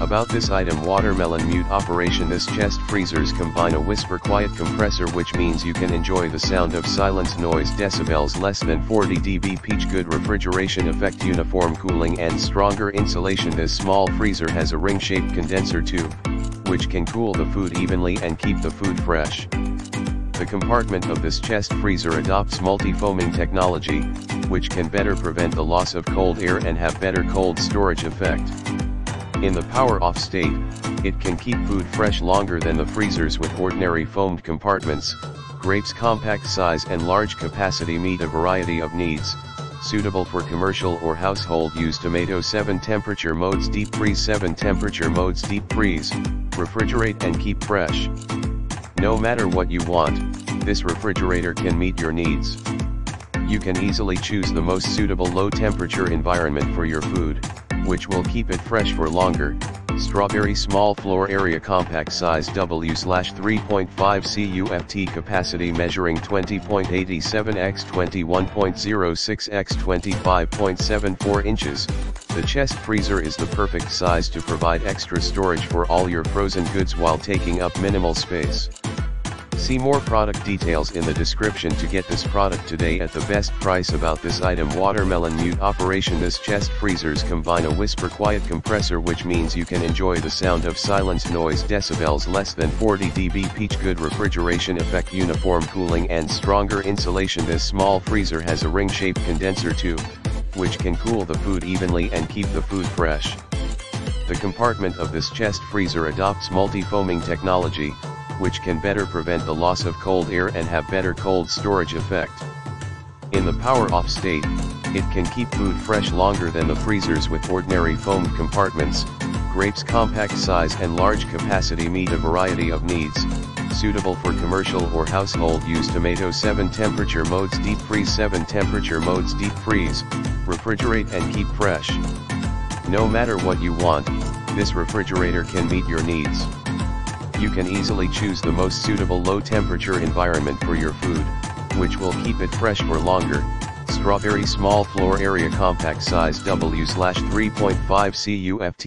About this item watermelon mute operation this chest freezers combine a whisper quiet compressor which means you can enjoy the sound of silence noise decibels less than 40 dB peach good refrigeration effect uniform cooling and stronger insulation this small freezer has a ring shaped condenser tube, which can cool the food evenly and keep the food fresh. The compartment of this chest freezer adopts multi-foaming technology, which can better prevent the loss of cold air and have better cold storage effect. In the power off state, it can keep food fresh longer than the freezers with ordinary foamed compartments. Grapes compact size and large capacity meet a variety of needs, suitable for commercial or household use tomato 7 temperature modes deep freeze 7 temperature modes deep freeze, refrigerate and keep fresh. No matter what you want, this refrigerator can meet your needs. You can easily choose the most suitable low temperature environment for your food which will keep it fresh for longer. Strawberry small floor area compact size W 3.5 CUFT capacity measuring 20.87 x 21.06 x 25.74 inches. The chest freezer is the perfect size to provide extra storage for all your frozen goods while taking up minimal space. See more product details in the description to get this product today at the best price about this item. Watermelon mute operation. This chest freezers combine a whisper quiet compressor which means you can enjoy the sound of silence. Noise decibels less than 40 dB. Peach good refrigeration effect. Uniform cooling and stronger insulation. This small freezer has a ring shaped condenser tube, which can cool the food evenly and keep the food fresh. The compartment of this chest freezer adopts multi-foaming technology, which can better prevent the loss of cold air and have better cold storage effect. In the power off state, it can keep food fresh longer than the freezers with ordinary foamed compartments, grapes compact size and large capacity meet a variety of needs, suitable for commercial or household use tomato 7 temperature modes deep freeze 7 temperature modes deep freeze, refrigerate and keep fresh. No matter what you want, this refrigerator can meet your needs you can easily choose the most suitable low temperature environment for your food, which will keep it fresh for longer. Strawberry small floor area compact size W 3.5 CUFT